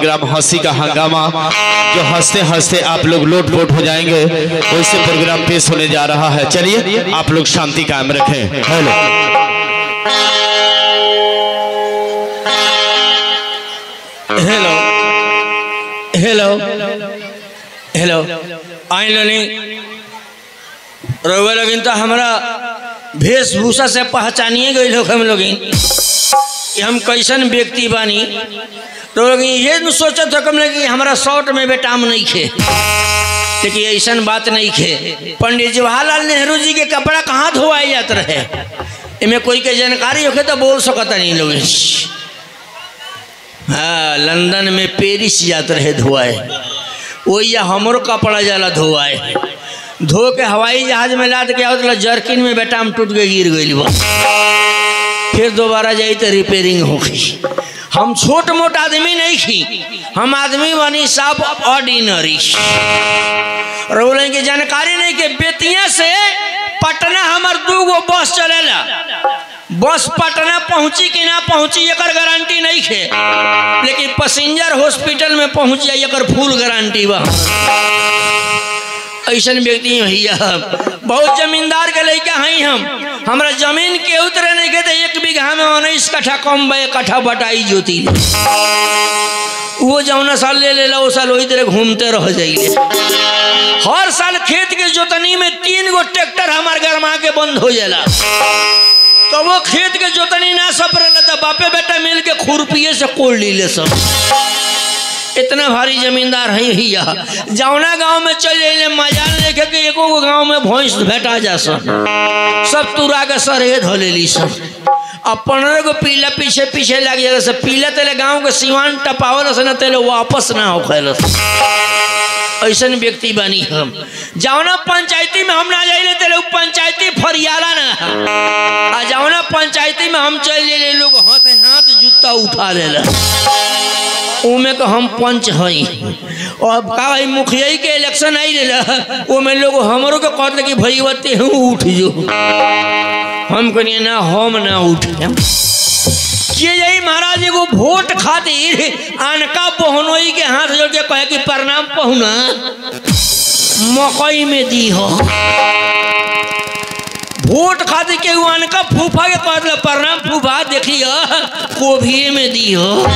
Programme हँसी का हंगामा, जो हँसते हँसते आप लोग लोटपोट हो जाएँगे, वैसे प्रोग्राम पेश होने जा रहा है। चलिए, आप लोग शांति कायम रखें। हेलो हेलो हेलो हेलो आई लोनी रोवे लोगिन तो हमारा वेशभूषा से पहचानिए गई लोग हम लोगिन कि हम कैसन व्यक्ति बानी। तो ये न सोचत हो कम कि हमारा शॉर्ट में बेटाम नहीं खे। लेकिन ऐसन बात नहीं खे। पंडित जवाहरलाल नेहरू जी के कपड़ा कहाँ धोआए जाते रहे? इनमें कोई के जानकारी होके तो बोल सकता नहीं लोग। हाँ लंदन में पेरिस जाते रहे धोआए। वही हमरो कपड़ा जाला धोआए। धो के हवाई जहाज़ में लाद के आओ जर्किन में बेटा हम टूट के गिर गई बा। फिर दोबारा जाई तो रिपेयरिंग होगी हम छोट मोट आदमी नहीं थी। हम आदमी बनी सब ऑर्डिनरी जानकारी नहीं के बेतिया से पटना हमार दू गो बस चलेला। बस पटना पहुँची कि ना पहुँची एक गारंटी नहीं खे। लेकिन पैसेंजर हॉस्पिटल में पहुँच जाए एक फुल गारंटी बा। ऐसा व्यक्ति भैया। बहुत जमींदार के लड़का हैं हम। हमरा ज़मीन के उतरे नहीं तो एक बीघा में उन्नीस कट्ठा कम बे कट्ठा बटाई जोती वो जौना साल ले लेला, वो साल वही तरह घूमते रह जाइए हर साल खेत के जोतनी में तीन गो ट्रैक्टर हमार गरमा के बंद हो जाला। तो वो खेत के जोतनी ना सपरेला तो बापे बेटा मिल के खुरपिए से कोल ली ले सब। इतना भारी जमींदार है भैया जौना गाँव में चल जाइले मजाल लेके के एको गो गाँव में भैंस भेटा जा सब सब तुरा के सरे धो लेली सब। अब पंद्रह गो पीला पीछे पीछे लग जाए से, पीला तेले गाँव के सिवान टपावल से न तेले वापस ना हो खैल ऐसन व्यक्ति बनी हम। जौना पंचायती में हम ना जाइले उ पंचायती फरियाला ना। आ जौना पंचायती में हम चल जाइले लोग हाथ हाथ जूता उठा लेला। उमे तो हम पंच हई और का भाई मुखिया के इलेक्शन आई रहा वो में लोग हमरो के कहते कि भैया ते उठ जो। हम कहनी, ना, हम ना उठ। के यही महाराज एगो वोट खातिर अनका पहुनोई के हाथ जोड़ के कहे कि प्रणाम पहुना। मकई में दी हो। वोट खातिर के अनका फूफा के कहते प्रणाम फूफा देखिए कोभिए में दी हो।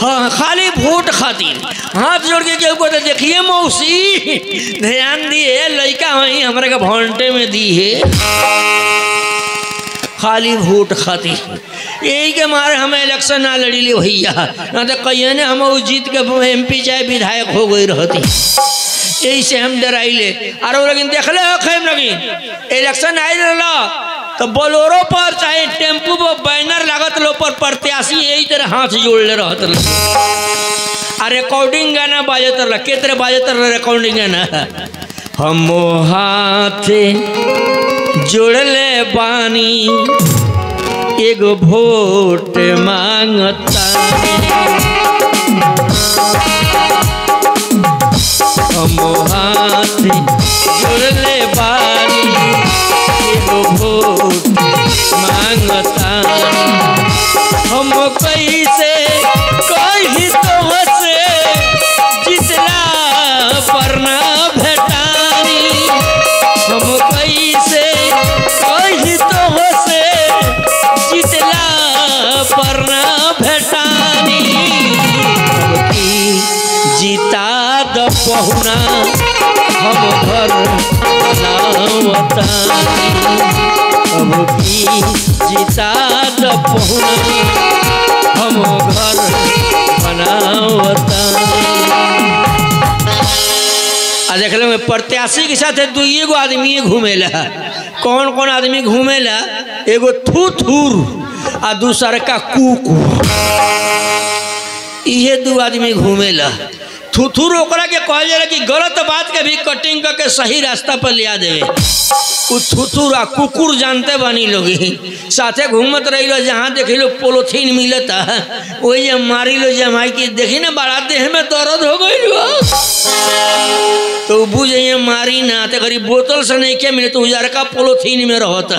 हाँ खाली वोट खातिर हाथ जोड़ के केहू कहते देखिए मौसी, ध्यान दिए, लड़का वहीं हमारे के भंटे में दी है। खाली वोट खातिर यही के मारे हम इलेक्शन ना लड़ी ली भैया। ना तो कहिए ने, हम उ जीत के एम पी चाहे विधायक हो गई रहती। यही से हम डराइले और लेकिन देखले हो खेम लगिन इलेक्शन आई रहा तो बोलोरो पर चाहे टेंपू पर बैनर लागत लो पर प्रत्याशी यही तरह हाथ जोड़ ले रहत आ रिकॉर्डिंग गाना बाजत रहा के तरह रहा रिकॉर्डिंग गाना? हम हाथ जोड़ले बानी, एगो वोट माँगता कैसे कही तो से जितला परना भेटानी हम कैसे कही तो से जितला परना भेटानी जीता द घर बनावतानी अब की जीता हम घर बनावतानी आ देख प्रत्याशी के साथ दुइए गो आदमी घूमेला। कौन कौन आदमी घूमेला? एगो थू थूर आ दूसर का कुकू इहे दू आदमी घूमेला। थुथुर ओकरा के कहल जाला कि गलत बात के भी कटिंग करके सही रास्ता पर लिया देवे। उ थुथुर आ कुकुर जानते बनी लोग साथे घूमत रही लो जहाँ देखी लो पोलोथीन मिलता। वही जब मारी लो जमाई की देखी ना, बड़ा देह में दर्द हो गई लो तो बुझे मारी ना तो बोतल से नहीं के मिले तो उजरका पोलोथीन में रहता।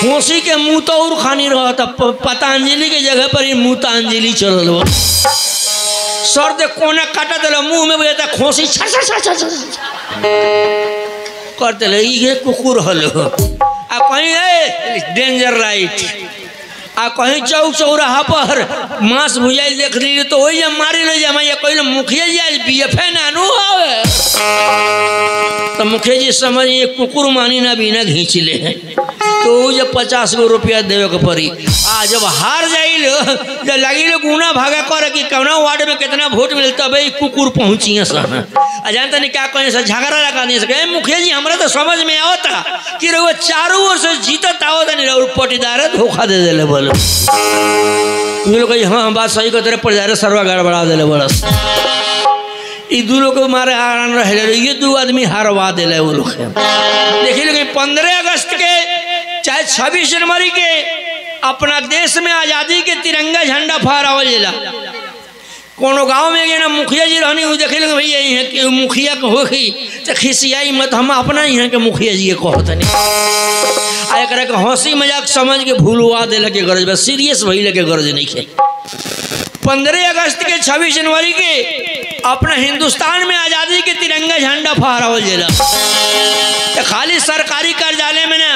खोसी के मुँह तो और खानी रहा पतंजलि के जगह पर ही मुतांजलि चल बा सर दे कोना काटा दिल, मुँह में बजाता खोसी छर करते ये कुकुर हलो। आ कहीं, ए डेंजर लाइट आ कहीं चौक चौराहा पर मांस भुजाइल देख ली तो वही मारी ले जाए ये कहले मुखिया जी आज बी एफ़ नानू हवे तो मुखिया जी समझ ये कुकुर मानी ना बिना घींच ले। तो जब पचास गो रुपया देवे के पड़ी। आ, जब हार जाइल जब लगी लो गुना भागा कर कि कौना वार्ड में कितना वोट मिले तब कुकुर पहुँची सन। आ, जानता नहीं क्या कहें सर झगड़ा लगा नहीं सके। मुखिया जी हमरा तो समझ में आवता कि रहुआ चारों ओर से जीतत आवता नहीं रहुआ पटीदार धोखा दे देले बोलो तुम लोग हाँ बात सही कहते रहे, पटीदार सरवा गड़बड़ा देले बड़स। ई दू लोग मारे हारन रहे, ये दू आदमी हारवा दिले वो लोग। देखिए पंद्रह अगस्त के चाहे छब्बीस जनवरी के अपना देश में आज़ादी के तिरंगा झंडा फहरावल जाला। कोनो गाँव में गए ना मुखिया जी रहनी वो देखे भैया यहाँ के मुखिया के होखी तो खिसियाई मत, हम अपना यहाँ के मुखिया जी कहतनी आ एक हँसी मज़ाक समझ के भूलवा दिले के गरज बा, सीरियस भइले के गरज नहीं है पंद्रह अगस्त के छब्बीस जनवरी के अपना हिंदुस्तान में आज़ादी के तिरंगा झंडा फहरावल जाला। खाली सरकारी कार्यालय में ना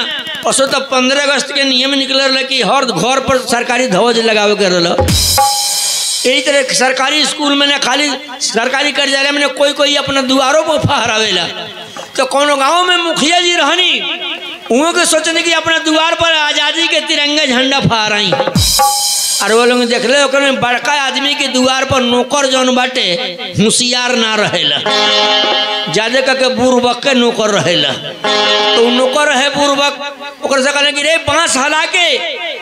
असो तो पंद्रह अगस्त के नियम निकल रहा कि हर घर पर सरकारी ध्वज लगावे के रहा यही तरह सरकारी स्कूल में ना खाली सरकारी कार्यालय में कोई कोई अपना दुआरों पर फहरावेला तो कोनो गाँव में मुखिया जी रहनी, उहों के सोचने कि अपना द्वार पर आज़ादी के तिरंगा झंडा फहराई। और वो लोग ओकर में बड़का आदमी के द्वार पर नौकर जौन बाटे, होशियार ना रहेला। ज़्यादा करके बुरबक के नौकर रहेला। तो नौकर रहे बुरबक से कहले कि रे बाँस हला के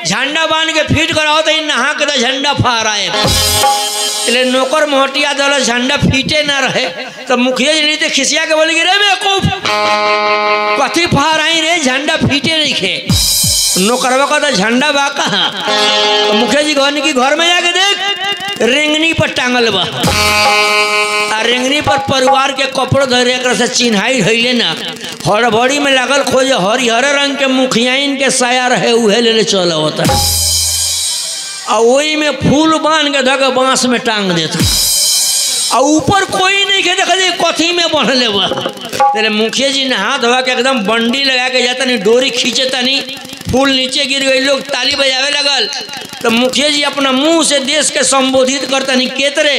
झंडा बाँध के फिट कराओ तो नहा के तो झंडा फहराए इसलिए नौकर मोहटिया दल झंडा फीटे ना रहे। तो मुखिया जी नहीं खिसिया के बोले रे बेवकूफ़, कथी फहराई रे, झंडा फीटे नहीं खे। नौकरवा का झंडा बा कहाँ मुखिया जी कहने की घर में जाके देख, रेंगनी पर टांगल बा। आ रेंगनी पर परिवार के कपड़ो धरे एक से चिन्हाई रही ना। हड़बड़ी में लागल खोज हरिहर रंग के मुखियाइन के साया रहे, उहे ले ले चल होता आ वही में फूल बाँध के धके बाँस में टांग देता। आ ऊपर कोई नहीं के देखा कथी में बढ़ले बा। तेरे मुखिया जी नहा धोवा के एकदम बंडी लगा के जाता नहीं डोरी खींचे तनी। फूल नीचे गिर गई, लोग ताली बजावे लगल। तो मुखिया जी अपना मुँह से देश के संबोधित करता नहीं केतरे,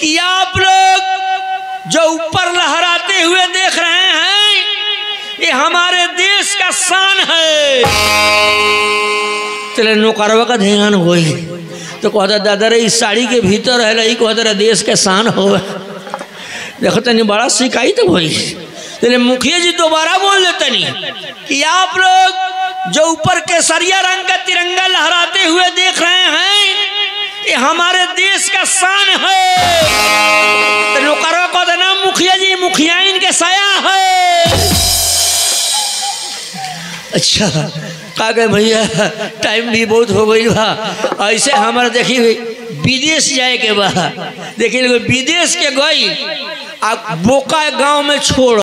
कि आप लोग जो ऊपर लहराते हुए देख रहे हैं, ये हमारे देश का शान है। तेरे नौकरवा का ध्यान होई तो कहता दादा रे, इस साड़ी के भीतर है रही कहता रे, देश के शान हो देखो, तनी बड़ा शिकायत होई। तेरे मुखिया जी दोबारा बोल देते नहीं कि आप लोग जो ऊपर केसरिया रंग का तिरंगा लहराते हुए देख रहे हैं, ये हमारे देश का शान है। तो नौकरवा कहता ना मुखिया जी, मुखिया इनके साया है। अच्छा का गए भैया टाइम भी बहुत हो गई बा ऐसे हमारे देखी हुई विदेश जाए के बा। देखिए विदेश के गई बोका गाँव में छोड़।